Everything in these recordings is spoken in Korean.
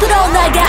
부끄러운 나에게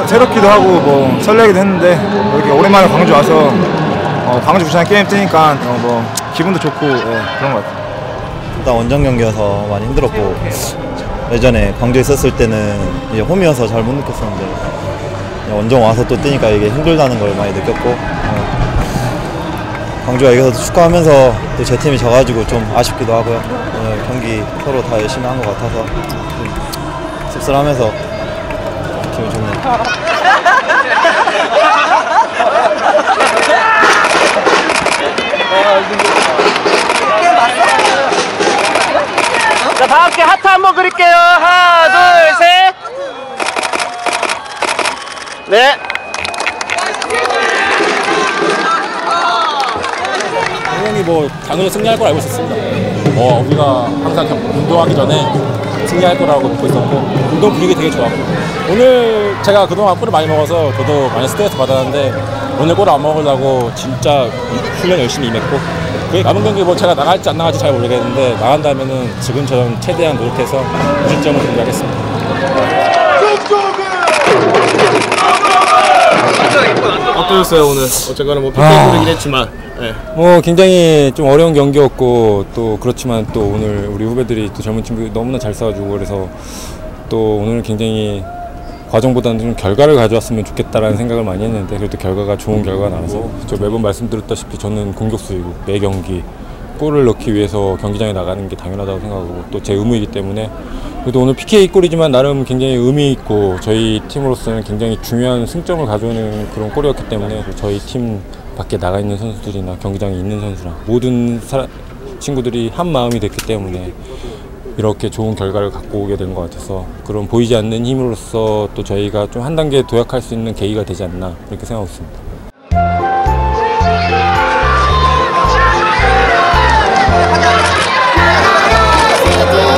새, 새롭기도 하고 뭐 설레기도 했는데 이렇게 오랜만에 광주 와서 어, 광주 부산 게임 뛰니까 어, 뭐 기분도 좋고 예, 그런 것 같아요. 일단 원정 경기여서 많이 힘들었고 예전에 광주에 있었을 때는 이제 홈이어서 잘 못 느꼈었는데 원정 와서 또 뛰니까 이게 힘들다는 걸 많이 느꼈고 어, 광주가 이겨서 축구하면서 또 제 팀이 져가지고 좀 아쉽기도 하고요 오늘 경기 서로 다 열심히 한 것 같아서 좀 씁쓸하면서 기분 좋네요. 자, 다 함께 하트 한번 그릴게요. 하나, 둘, 셋. 네. 당연히 뭐 당연히 승리할 걸 알고 있었습니다. 어, 우리가 항상 경- 운동하기 전에 승리할 거라고 믿고 있었고 운동 분위기 되게 좋았고 오늘 제가 그동안 꿀을 많이 먹어서 저도 많이 스트레스 받았는데 오늘 꿀을 안 먹으려고 진짜 훈련 열심히 임했고 그 남은 경기 뭐 제가 나갈지 안 나갈지 잘 모르겠는데 나간다면은 지금처럼 최대한 노력해서 무실점을 준비하겠습니다. 어떠셨어요, 오늘? 어쨌거나 뭐 PK 아. 고르긴 했지만. 네. 뭐 굉장히 좀 어려운 경기였고 또 그렇지만 또 오늘 우리 후배들이 또 젊은 친구들이 너무나 잘 싸워주고 그래서 또 오늘 굉장히 과정보다는 좀 결과를 가져왔으면 좋겠다라는 생각을 많이 했는데 그래도 결과가 좋은 결과가 나와서 저 매번 말씀드렸다시피 저는 공격수이고 매 경기 골을 넣기 위해서 경기장에 나가는 게 당연하다고 생각하고 또 제 의무이기 때문에 그래도 오늘 PK 골이지만 나름 굉장히 의미 있고 저희 팀으로서는 굉장히 중요한 승점을 가져오는 그런 골이었기 때문에 저희 팀 밖에 나가 있는 선수들이나 경기장에 있는 선수나 모든 사람, 친구들이 한 마음이 됐기 때문에 이렇게 좋은 결과를 갖고 오게 된 것 같아서 그런 보이지 않는 힘으로써 또 저희가 좀 한 단계 도약할 수 있는 계기가 되지 않나 그렇게 생각하고 있습니다. It